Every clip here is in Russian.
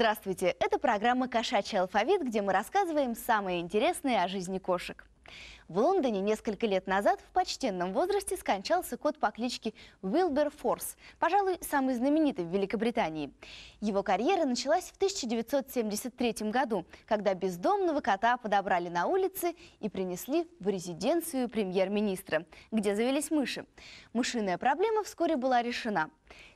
Здравствуйте! Это программа «Кошачий алфавит», где мы рассказываем самое интересное о жизни кошек. В Лондоне несколько лет назад в почтенном возрасте скончался кот по кличке Уилбер Форс, пожалуй, самый знаменитый в Великобритании. Его карьера началась в 1973 году, когда бездомного кота подобрали на улице и принесли в резиденцию премьер-министра, где завелись мыши. Мышиная проблема вскоре была решена.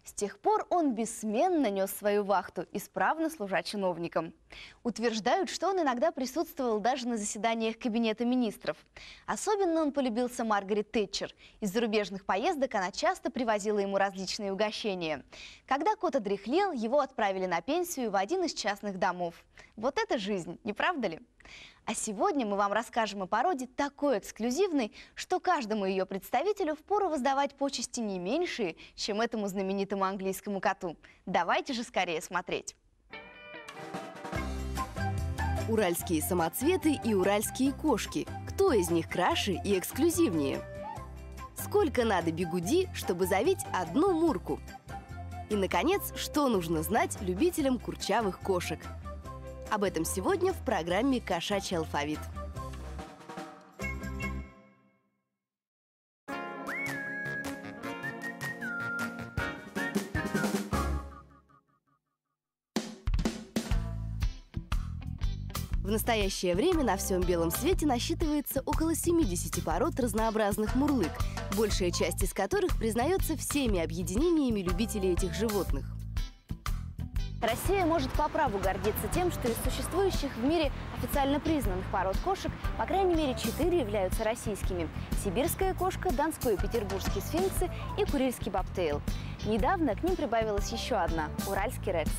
С тех пор он бессменно нес свою вахту, исправно служа чиновникам. Утверждают, что он иногда присутствовал даже на заседаниях Кабинета министров. Особенно он полюбился Маргарет Тэтчер. Из зарубежных поездок она часто привозила ему различные угощения. Когда кот одряхлел, его отправили на пенсию в один из частных домов. Вот это жизнь, не правда ли? А сегодня мы вам расскажем о породе такой эксклюзивной, что каждому ее представителю впору воздавать почести не меньшие, чем этому знаменитому английскому коту. Давайте же скорее смотреть. Уральские самоцветы и уральские кошки. Кто из них краше и эксклюзивнее? Сколько надо бегуди, чтобы завить одну мурку? И, наконец, что нужно знать любителям курчавых кошек – об этом сегодня в программе «Кошачий алфавит». В настоящее время на всем белом свете насчитывается около 70 пород разнообразных мурлык, большая часть из которых признается всеми объединениями любителей этих животных. Россия может по праву гордиться тем, что из существующих в мире официально признанных пород кошек, по крайней мере, четыре являются российскими. Сибирская кошка, донской и петербургский сфинксы и курильский бобтейл. Недавно к ним прибавилась еще одна – уральский рекс.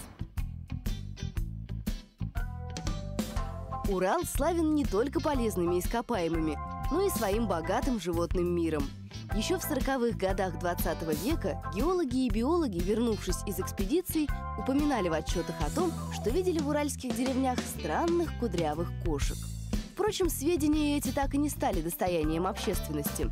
Урал славен не только полезными ископаемыми, но и своим богатым животным миром – еще в 40-х годах 20 века геологи и биологи, вернувшись из экспедиций, упоминали в отчетах о том, что видели в уральских деревнях странных кудрявых кошек. Впрочем, сведения эти так и не стали достоянием общественности.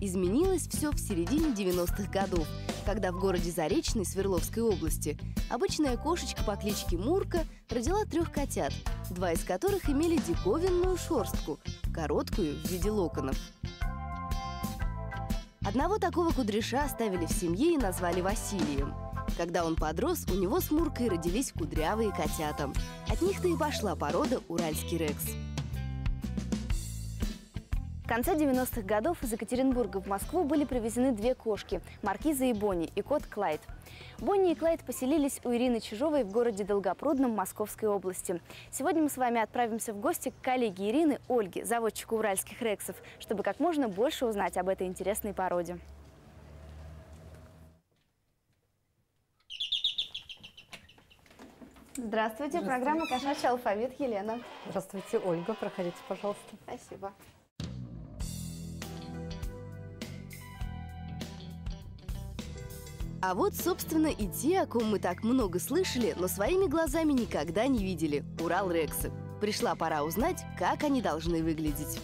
Изменилось все в середине 90-х годов, когда в городе Заречной Свердловской области обычная кошечка по кличке Мурка родила трех котят, два из которых имели диковинную шерстку, короткую в виде локонов. Одного такого кудряша оставили в семье и назвали Василием. Когда он подрос, у него с Муркой родились кудрявые котята. От них-то и пошла порода уральский рекс. В конце 90-х годов из Екатеринбурга в Москву были привезены две кошки – Маркиза и Бонни и кот Клайд. Бонни и Клайд поселились у Ирины Чижовой в городе Долгопрудном Московской области. Сегодня мы с вами отправимся в гости к коллеге Ирины Ольге, заводчику уральских рексов, чтобы как можно больше узнать об этой интересной породе. Здравствуйте, Здравствуйте. программа «Кошачий алфавит» Елена. Здравствуйте, Ольга. Проходите, пожалуйста. Спасибо. А вот, собственно, и те, о ком мы так много слышали, но своими глазами никогда не видели – Урал-рексы. Пришла пора узнать, как они должны выглядеть.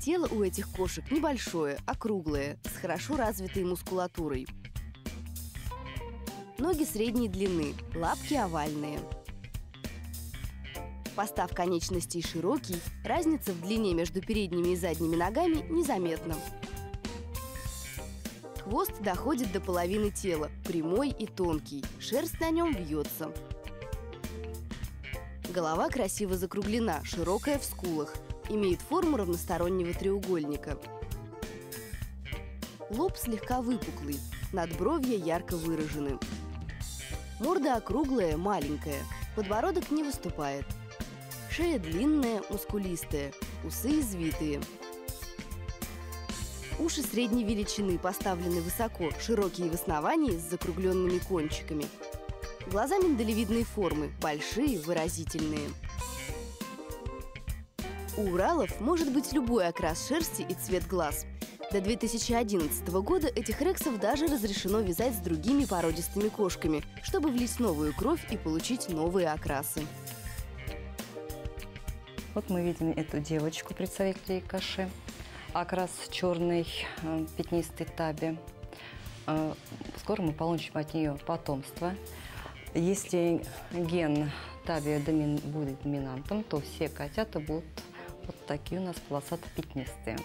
Тело у этих кошек небольшое, округлое, с хорошо развитой мускулатурой – Ноги средней длины, лапки овальные. Постав конечностей широкий, разница в длине между передними и задними ногами незаметна. Хвост доходит до половины тела, прямой и тонкий, шерсть на нем вьется. Голова красиво закруглена, широкая в скулах, имеет форму равностороннего треугольника. Лоб слегка выпуклый, надбровья ярко выражены. Морда округлая, маленькая, подбородок не выступает. Шея длинная, мускулистая, усы извитые. Уши средней величины поставлены высоко, широкие в основании с закругленными кончиками. Глаза миндалевидной формы, большие, выразительные. У Уралов может быть любой окрас шерсти и цвет глаз – до 2011 года этих рексов даже разрешено вязать с другими породистыми кошками, чтобы влить новую кровь и получить новые окрасы. Вот мы видим эту девочку, представителей каши. Окрас черный, э, пятнистый таби. Э, Скоро мы получим от нее потомство. Если ген таби домин- будет доминантом, то все котята будут вот такие у нас полосато-пятнистые.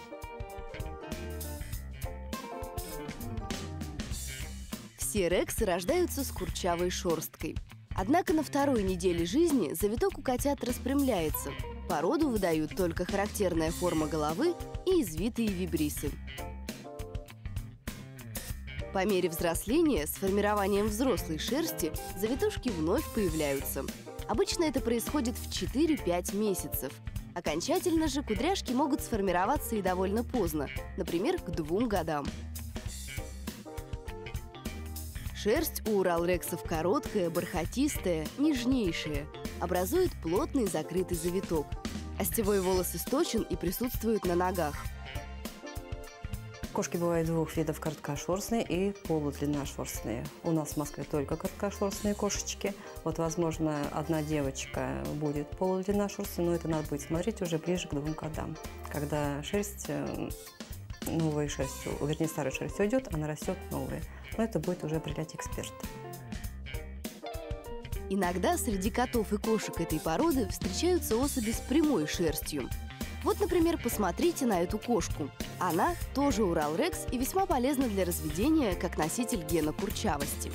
Все рексы рождаются с курчавой шерсткой. Однако на второй неделе жизни завиток у котят распрямляется. Породу выдают только характерная форма головы и извитые вибрисы. По мере взросления, с формированием взрослой шерсти, завитушки вновь появляются. Обычно это происходит в 4-5 месяцев. Окончательно же кудряшки могут сформироваться и довольно поздно, например, к двум годам. Шерсть у уралрексов короткая, бархатистая, нежнейшая. Образует плотный закрытый завиток. Остевой волос источен и присутствует на ногах. Кошки бывают двух видов, короткошерстные и полудлинношерстные. У нас в Москве только короткошерстные кошечки. Вот, возможно, одна девочка будет полудлинношерстной, но это надо будет смотреть уже ближе к двум годам. Когда шерсть, э, новая шерсть, вернее, старая шерсть уйдет, она растет новая. Но это будет уже определять эксперт. Иногда среди котов и кошек этой породы встречаются особи с прямой шерстью. Вот, например, посмотрите на эту кошку. Она тоже уралрекс и весьма полезна для разведения как носитель гена курчавости.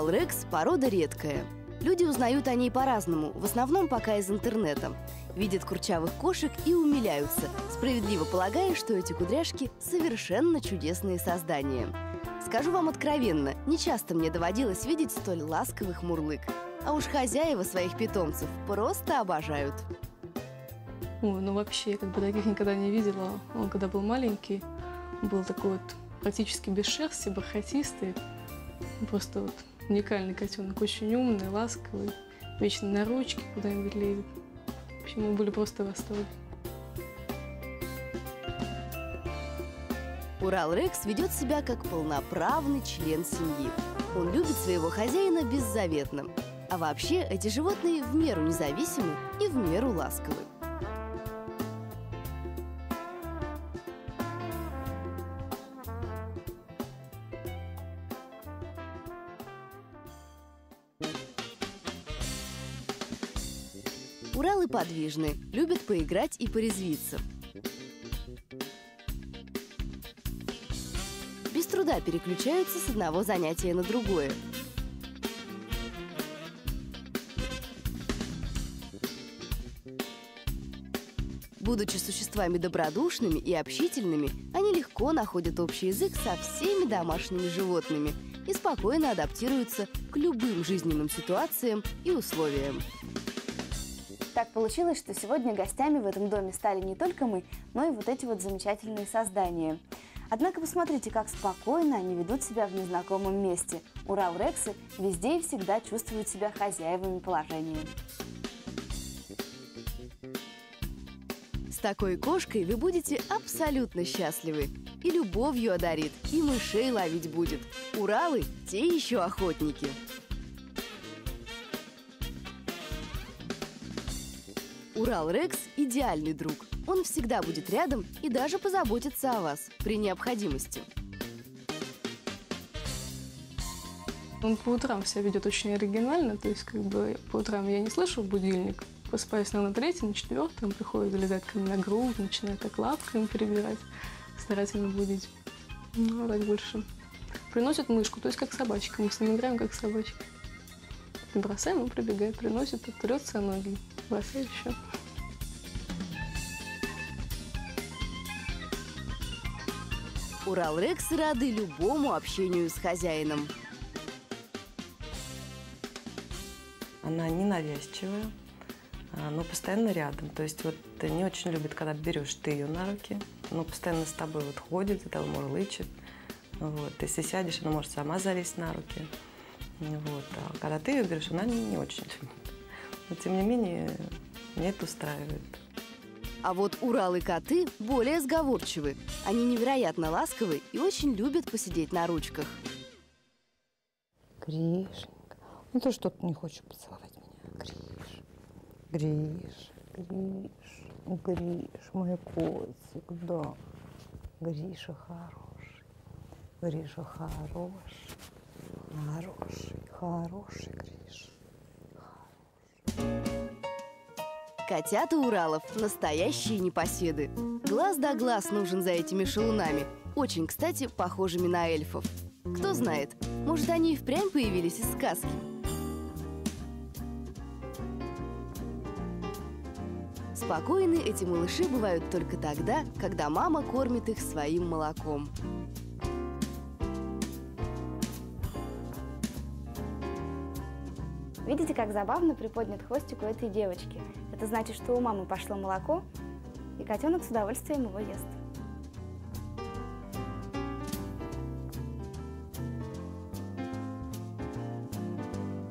Урал-рекс – порода редкая. Люди узнают о ней по-разному, в основном пока из интернета. Видят курчавых кошек и умиляются, справедливо полагая, что эти кудряшки – совершенно чудесные создания. Скажу вам откровенно, не часто мне доводилось видеть столь ласковых мурлык. А уж хозяева своих питомцев просто обожают. Ой, ну вообще, как бы таких никогда не видела. Он когда был маленький, был такой вот практически без шерсти, бархатистый. Просто вот уникальный котенок, очень умный, ласковый, вечно на ручке куда-нибудь лезет. В общем, мы были просто в восторге. Урал Рекс ведет себя как полноправный член семьи. Он любит своего хозяина беззаветно. А вообще, эти животные в меру независимы и в меру ласковы. Подвижны, любят поиграть и порезвиться. Без труда переключаются с одного занятия на другое. Будучи существами добродушными и общительными, они легко находят общий язык со всеми домашними животными и спокойно адаптируются к любым жизненным ситуациям и условиям. Так получилось, что сегодня гостями в этом доме стали не только мы, но и вот эти вот замечательные создания. Однако посмотрите, как спокойно они ведут себя в незнакомом месте. Урал-рексы везде и всегда чувствуют себя хозяевами положения. С такой кошкой вы будете абсолютно счастливы. И любовью одарит, и мышей ловить будет. Уралы – те еще охотники. Урал Рекс – идеальный друг. Он всегда будет рядом и даже позаботится о вас при необходимости. Он по утрам себя ведет очень оригинально, то есть как бы по утрам я не слышу будильник, просыпаюсь на третий, на четвертый, он приходит, залезает ко мне на грудь, начинает так лапками перебирать, старательно будить. Ну, так больше. Приносит мышку, то есть как собачка, мы с ним играем как собачка. Бросаем, он прибегает, приносит, трется ноги, бросает еще. Урал Рекс рады любому общению с хозяином. Она ненавязчивая, а, но постоянно рядом. То есть вот не очень любит, когда берешь ты ее на руки, но постоянно с тобой вот ходит, тобой мурлычет. Вот. Если сядешь, она может сама залезть на руки. Вот. А когда ты ее берешь, она не, не очень любит. Но тем не менее, меня это устраивает. А вот уралы-коты более сговорчивы. Они невероятно ласковы и очень любят посидеть на ручках. Гришенька, ну ты что-то не хочешь поцеловать меня? Гриш, Гриш, Гриш, Гриш, мой котик, да. Гриша хороший, Гриша хороший, хороший, хороший Гриша. Котята Уралов – настоящие непоседы. Глаз да глаз нужен за этими шалунами. Очень, кстати, похожими на эльфов. Кто знает, может, они и впрямь появились из сказки. Спокойны эти малыши бывают только тогда, когда мама кормит их своим молоком. Видите, как забавно приподнят хвостик у этой девочки. Это значит, что у мамы пошло молоко, и котенок с удовольствием его ест.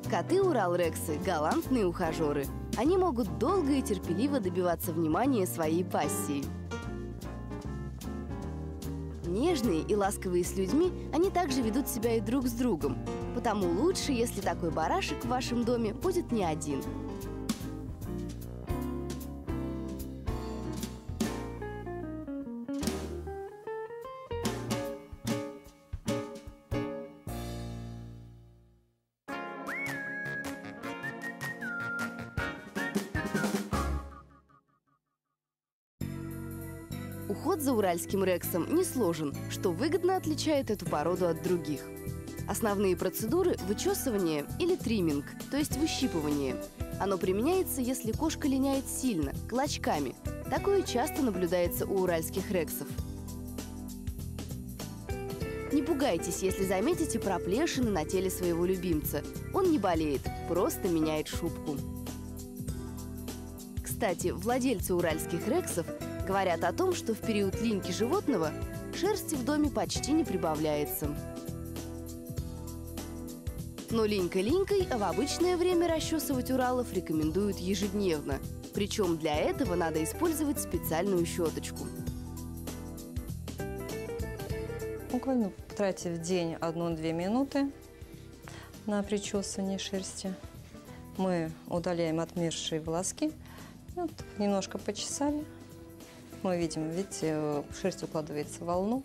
Коты Урал-Рексы – галантные ухажеры. Они могут долго и терпеливо добиваться внимания своей пассии. Нежные и ласковые с людьми, они также ведут себя и друг с другом. Потому лучше, если такой барашек в вашем доме будет не один. Уральским рексом не сложен, что выгодно отличает эту породу от других. Основные процедуры – вычесывание или тримминг, то есть выщипывание. Оно применяется, если кошка линяет сильно, клочками. Такое часто наблюдается у уральских рексов. Не пугайтесь, если заметите проплешины на теле своего любимца. Он не болеет, просто меняет шубку. Кстати, владельцы уральских рексов говорят о том, что в период линьки животного шерсти в доме почти не прибавляется. Но линька линькой, а в обычное время расчесывать уралов рекомендуют ежедневно. Причем для этого надо использовать специальную щеточку. Буквально тратив в день 1-2 минуты на причесывание шерсти. Мы удаляем отмершие волоски. Вот, немножко почесали. Мы видим, видите, шерсть укладывается в волну.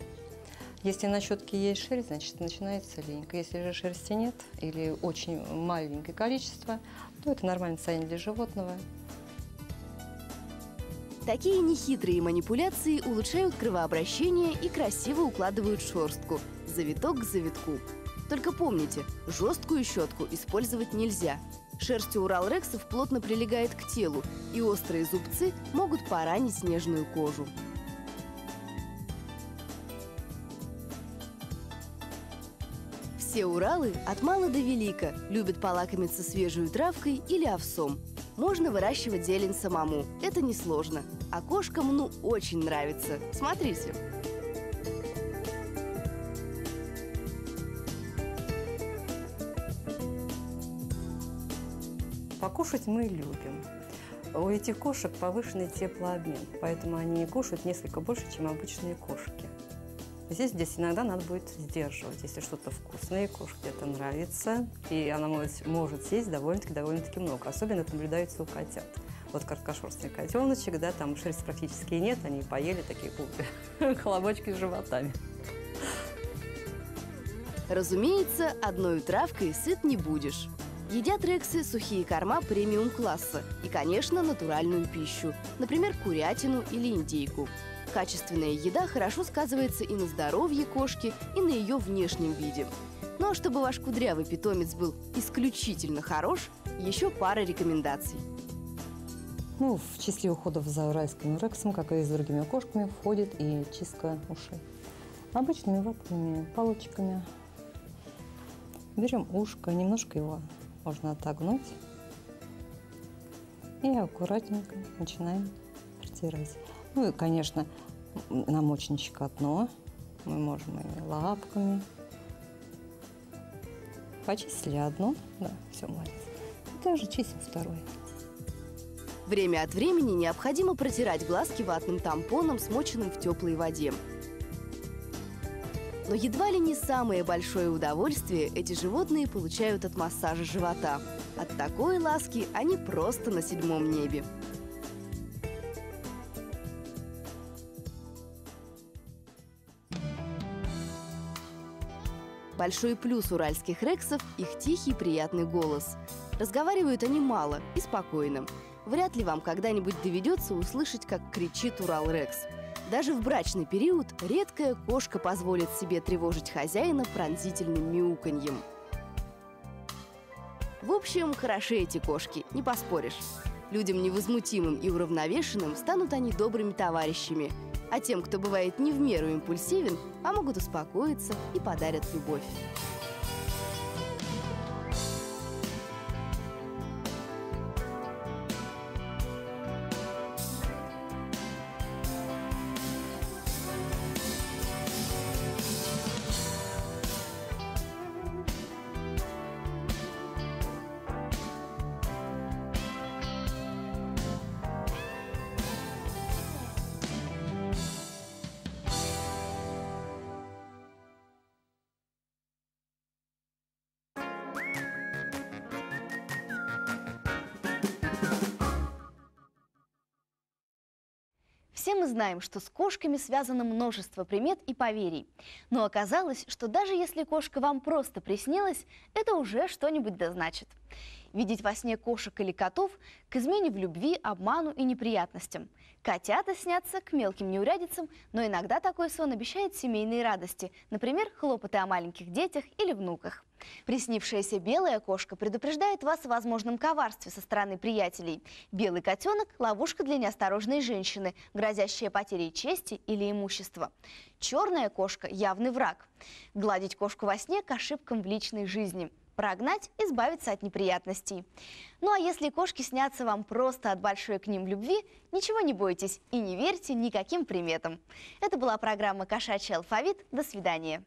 Если на щетке есть шерсть, значит начинается линька. Если же шерсти нет или очень маленькое количество, то это нормальное состояние для животного. Такие нехитрые манипуляции улучшают кровообращение и красиво укладывают шерстку, завиток к завитку. Только помните, жесткую щетку использовать нельзя. Шерсть у уралрексов плотно прилегает к телу, и острые зубцы могут поранить нежную кожу. Все Уралы от мала до велика любят полакомиться свежей травкой или овсом. Можно выращивать зелень самому, это несложно. А кошкам ну очень нравится. Смотрите. Покушать мы любим. У этих кошек повышенный теплообмен, поэтому они кушают несколько больше, чем обычные кошки. Здесь, здесь иногда надо будет сдерживать, если что-то вкусное, кошке это нравится, и она может, может съесть довольно-таки довольно-таки много. Особенно это наблюдается у котят. Вот короткошерстный котеночек, да, там шерсти практически нет, они поели такие колобочки с животами. Разумеется, одной травкой сыт не будешь. Едят рексы сухие корма премиум-класса и, конечно, натуральную пищу, например, курятину или индейку. Качественная еда хорошо сказывается и на здоровье кошки, и на ее внешнем виде. Ну а чтобы ваш кудрявый питомец был исключительно хорош, еще пара рекомендаций. Ну, в числе уходов за уральским рексом, как и с другими кошками, входит и чистка ушей. Обычными ватными палочками берем ушко, немножко его можно отогнуть и аккуратненько начинаем протирать. Ну и, конечно, нам очень щекотно. Мы можем и лапками. Почистили одну, да, все, молодец. И также чистим второе. Время от времени необходимо протирать глазки ватным тампоном, смоченным в теплой воде. Но едва ли не самое большое удовольствие эти животные получают от массажа живота. От такой ласки они просто на седьмом небе. Большой плюс уральских рексов – их тихий приятный голос. Разговаривают они мало и спокойно. Вряд ли вам когда-нибудь доведется услышать, как кричит Урал-рекс. Даже в брачный период редкая кошка позволит себе тревожить хозяина пронзительным мяуканьем. В общем, хороши эти кошки, не поспоришь. Людям невозмутимым и уравновешенным станут они добрыми товарищами, а тем, кто бывает не в меру импульсивен, помогут успокоиться и подарят любовь. Мы знаем, что с кошками связано множество примет и поверий. Но оказалось, что даже если кошка вам просто приснилась, это уже что-нибудь да значит. Видеть во сне кошек или котов к измене в любви, обману и неприятностям. Котята снятся к мелким неурядицам, но иногда такой сон обещает семейные радости, например, хлопоты о маленьких детях или внуках. Приснившаяся белая кошка предупреждает вас о возможном коварстве со стороны приятелей. Белый котенок – ловушка для неосторожной женщины, грозящая потерей чести или имущества. Черная кошка – явный враг. Гладить кошку во сне к ошибкам в личной жизни – прогнать, избавиться от неприятностей. Ну а если кошки снятся вам просто от большой к ним любви, ничего не бойтесь и не верьте никаким приметам. Это была программа «Кошачий алфавит». До свидания.